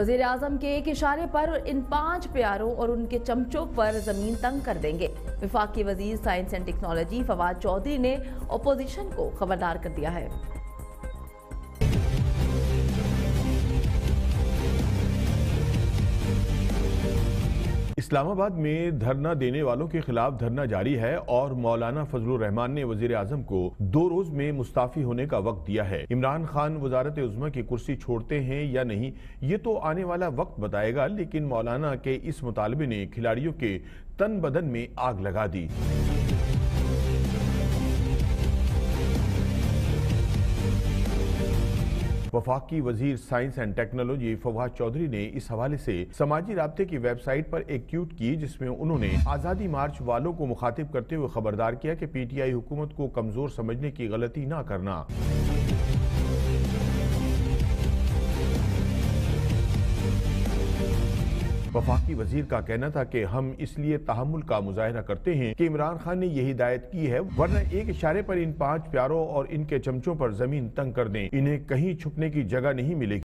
وزیر اعظم کے ایک اشارے پر ان پانچ پیاروں اور ان کے چمچوں پر زمین تنگ کر دیں گے۔ وفاقی وزیر science and technology Fawad Chaudhry نے اپوزیشن کو خبردار کر دیا ہے۔ اسلام آباد میں دھرنا دینے والوں کے خلاف دھرنا جاری ہے اور مولانا فضل الرحمان نے وزیر اعظم کو دو روز میں مستعفی ہونے کا وقت دیا ہے۔ عمران خان وزارت عظمہ کی کرسی چھوڑتے ہیں یا نہیں، یہ تو آنے والا وقت بتائے گا، لیکن مولانا کے اس مطالبے نے کھلاڑیوں کے تن بدن میں آگ لگا دی۔ وفاقی وزیر science and technology Fawad Chaudhry نے اس حوالے سے سماجی رابطے کی ویب سائٹ پر ایک ٹویٹ کی جس میں انہوں نے آزادی مارچ والوں کو مخاطب کرتے ہوئے خبردار کیا کہ پی ٹی آئی حکومت کو کمزور سمجھنے کی غلطی نہ کرنا۔ وفاقی وزیر کا کہنا تھا کہ ہم اس لیے تحمل کا مظاہرہ کرتے ہیں کہ عمران خان نے یہی ہدایت کی ہے، ورنہ ایک اشارے پر ان پانچ پیاروں اور ان کے چمچوں پر زمین تنگ کر دیں۔ انہیں کہیں چھپنے کی جگہ نہیں ملے گی۔